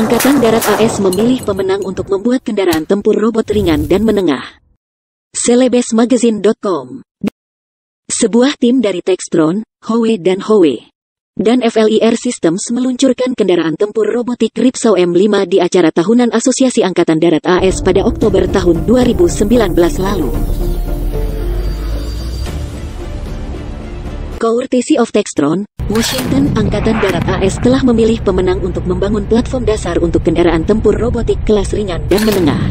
Angkatan Darat AS memilih pemenang untuk membuat kendaraan tempur robot ringan dan menengah. Celebesmagazine.com Sebuah tim dari Textron, Howe dan Howe dan FLIR Systems meluncurkan kendaraan tempur robotik Ripsaw M5 di acara tahunan Asosiasi Angkatan Darat AS pada Oktober tahun 2019 lalu. Courtesy of Textron, Washington Angkatan Darat AS telah memilih pemenang untuk membangun platform dasar untuk kendaraan tempur robotik kelas ringan dan menengah.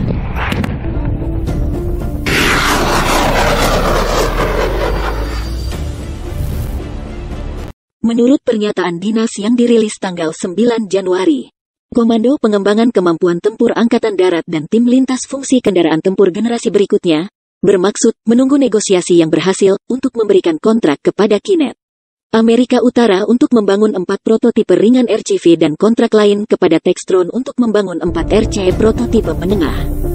Menurut pernyataan dinas yang dirilis tanggal 9 Januari, Komando Pengembangan Kemampuan Tempur Angkatan Darat dan Tim Lintas Fungsi Kendaraan Tempur Generasi Berikutnya bermaksud menunggu negosiasi yang berhasil untuk memberikan kontrak kepada Kinet. Amerika Utara untuk membangun empat prototipe ringan RCV dan kontrak lain kepada Textron untuk membangun empat RC prototipe menengah.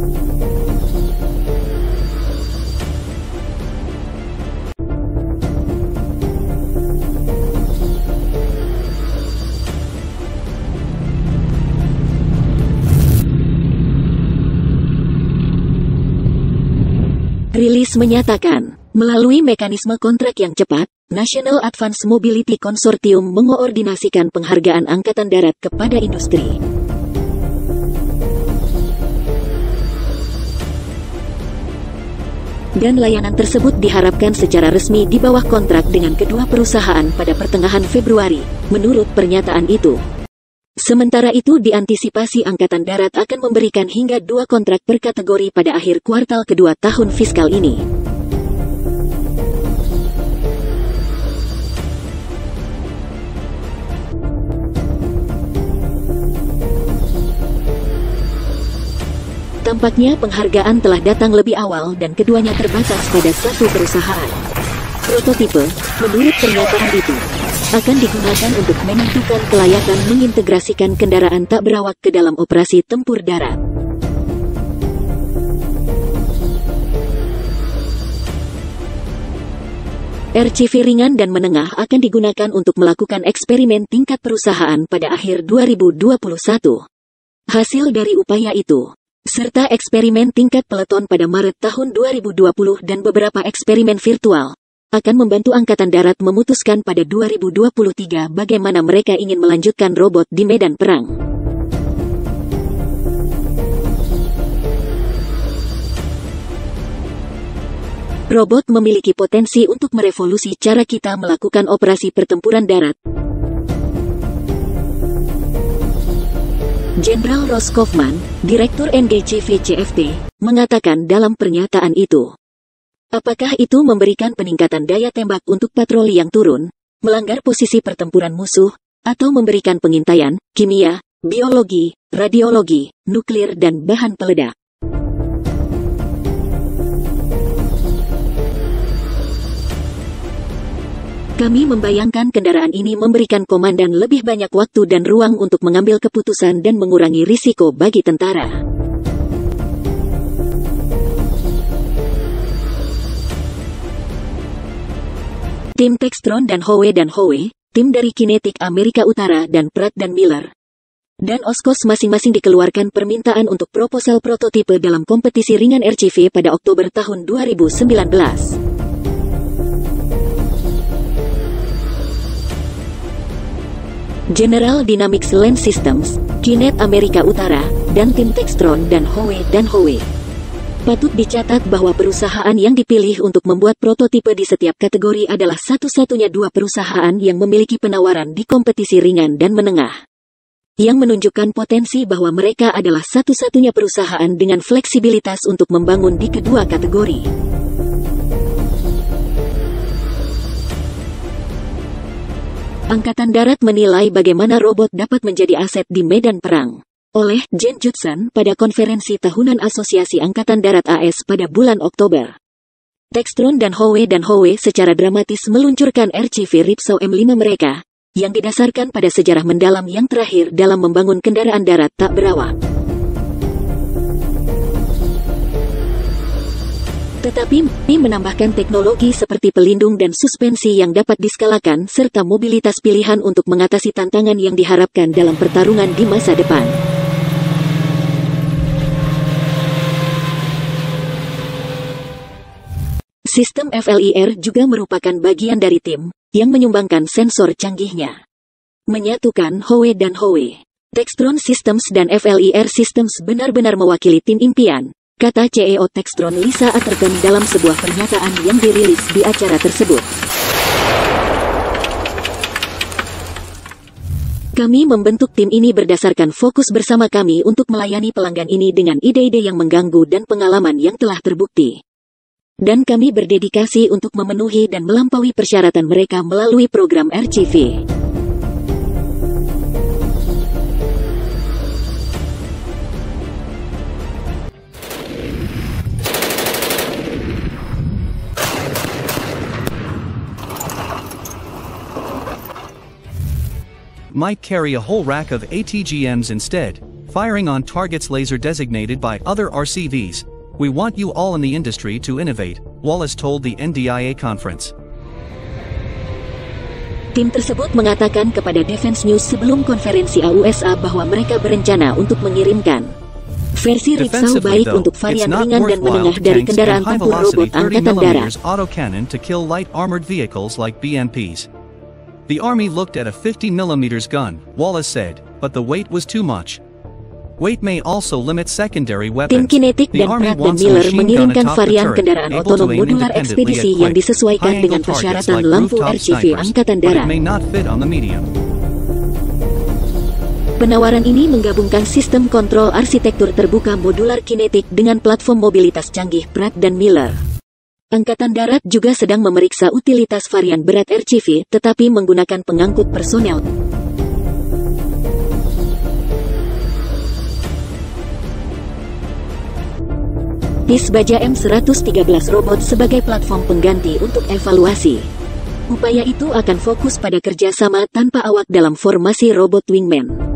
Rilis menyatakan, melalui mekanisme kontrak yang cepat, National Advanced Mobility Consortium mengoordinasikan penghargaan Angkatan Darat kepada industri. Dan layanan tersebut diharapkan secara resmi di bawah kontrak dengan kedua perusahaan pada pertengahan Februari, menurut pernyataan itu. Sementara itu diantisipasi Angkatan Darat akan memberikan hingga dua kontrak per kategori pada akhir kuartal kedua tahun fiskal ini. Tampaknya penghargaan telah datang lebih awal dan keduanya terbatas pada satu perusahaan. Prototipe, menurut pernyataan itu, akan digunakan untuk menentukan kelayakan mengintegrasikan kendaraan tak berawak ke dalam operasi tempur darat. RCV ringan dan menengah akan digunakan untuk melakukan eksperimen tingkat perusahaan pada akhir 2021. Hasil dari upaya itu, serta eksperimen tingkat peleton pada Maret tahun 2020 dan beberapa eksperimen virtual, akan membantu Angkatan Darat memutuskan pada 2023 bagaimana mereka ingin melanjutkan robot di medan perang. Robot memiliki potensi untuk merevolusi cara kita melakukan operasi pertempuran darat. Jenderal Ross Direktur NGCV CFT, mengatakan dalam pernyataan itu. Apakah itu memberikan peningkatan daya tembak untuk patroli yang turun, melanggar posisi pertempuran musuh, atau memberikan pengintaian, kimia, biologi, radiologi, nuklir dan bahan peledak? Kami membayangkan kendaraan ini memberikan komandan lebih banyak waktu dan ruang untuk mengambil keputusan dan mengurangi risiko bagi tentara. Tim Textron dan Howe dan Howe, tim dari Kinetic Amerika Utara dan Pratt dan Miller. Dan Oskos masing-masing dikeluarkan permintaan untuk proposal prototipe dalam kompetisi ringan RCV pada Oktober tahun 2019. General Dynamics Land Systems, Kinet Amerika Utara, dan tim Textron dan Howe dan Howe. Patut dicatat bahwa perusahaan yang dipilih untuk membuat prototipe di setiap kategori adalah satu-satunya dua perusahaan yang memiliki penawaran di kompetisi ringan dan menengah. Yang menunjukkan potensi bahwa mereka adalah satu-satunya perusahaan dengan fleksibilitas untuk membangun di kedua kategori. Angkatan Darat menilai bagaimana robot dapat menjadi aset di medan perang oleh Jen Judson pada konferensi tahunan Asosiasi Angkatan Darat AS pada bulan Oktober. Textron dan Howe dan Howe secara dramatis meluncurkan RCV Ripsaw M5 mereka, yang didasarkan pada sejarah mendalam yang terakhir dalam membangun kendaraan darat tak berawak. Tetapi, ini menambahkan teknologi seperti pelindung dan suspensi yang dapat diskalakan serta mobilitas pilihan untuk mengatasi tantangan yang diharapkan dalam pertarungan di masa depan. Sistem FLIR juga merupakan bagian dari tim yang menyumbangkan sensor canggihnya. Menyatukan Howe dan Howe. Textron Systems dan FLIR Systems benar-benar mewakili tim impian, kata CEO Textron Lisa Atherton dalam sebuah pernyataan yang dirilis di acara tersebut. Kami membentuk tim ini berdasarkan fokus bersama kami untuk melayani pelanggan ini dengan ide-ide yang mengganggu dan pengalaman yang telah terbukti. Dan kami berdedikasi untuk memenuhi dan melampaui persyaratan mereka melalui program RCV. might carry a whole rack of ATGMs instead, firing on targets laser designated by other RCVs. We want you all in the industry to innovate, Wallace told the NDIA conference. Tim tersebut mengatakan kepada Defense News sebelum konferensi AUSA bahwa mereka berencana untuk mengirimkan versi Ripsau baik though, untuk varian ringan dan menengah dari kendaraan tempur robot angkatan darat. 30mm autocannon to kill light armored vehicles like BMPs. The Army looked at a 50mm gun, Wallace said, but the weight was too much. Tim The dan Pratt dan Miller mengirimkan varian kendaraan otonom modular ekspedisi yang disesuaikan dengan persyaratan lampu RCV Angkatan Darat. Penawaran ini menggabungkan sistem kontrol arsitektur terbuka modular kinetik dengan platform mobilitas canggih Pratt dan Miller. Angkatan Darat juga sedang memeriksa utilitas varian berat RCV tetapi menggunakan pengangkut personel. PIS Baja M113 robot sebagai platform pengganti untuk evaluasi. Upaya itu akan fokus pada kerjasama tanpa awak dalam formasi robot wingman.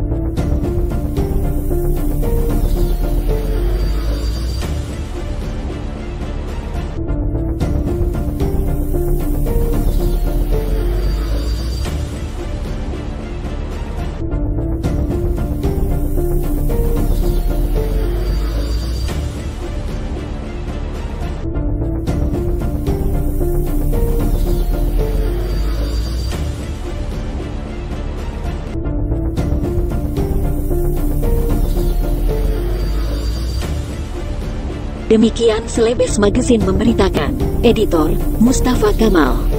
Demikian Selebes Magazine memberitakan. Editor, Mustafa Kamal.